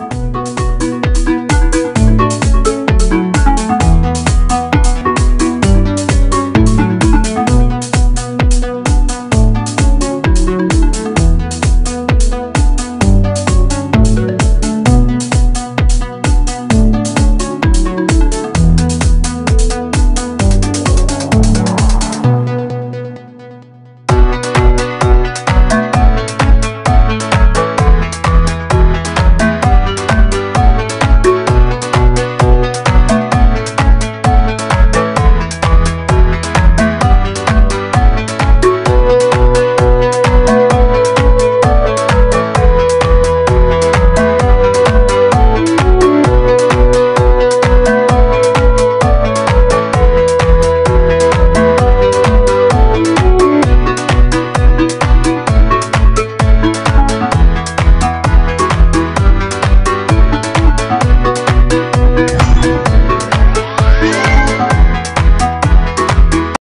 Bye.